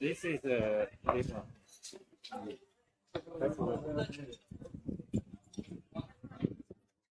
This is uh, this one.